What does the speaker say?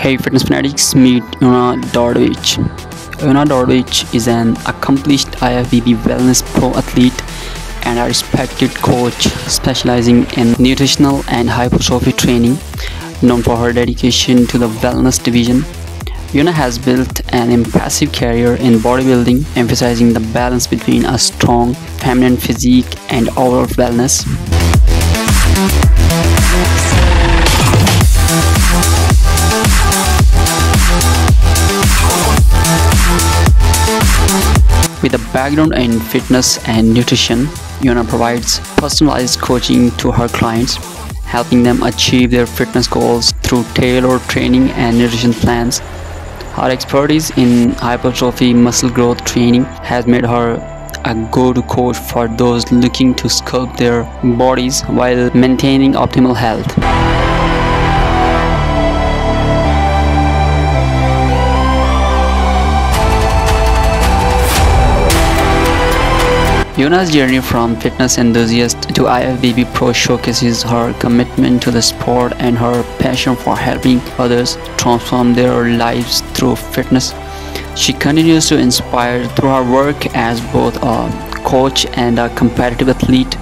Hey fitness fanatics, meet Una Dordevic. Una Dordevic is an accomplished IFBB wellness pro athlete and a respected coach specializing in nutritional and hypertrophy training, known for her dedication to the wellness division. Una has built an impressive career in bodybuilding, emphasizing the balance between a strong feminine physique and overall wellness. With a background in fitness and nutrition, Una provides personalized coaching to her clients, helping them achieve their fitness goals through tailored training and nutrition plans. Her expertise in hypertrophy muscle growth training has made her a go-to coach for those looking to sculpt their bodies while maintaining optimal health. Una's journey from fitness enthusiast to IFBB pro showcases her commitment to the sport and her passion for helping others transform their lives through fitness. She continues to inspire through her work as both a coach and a competitive athlete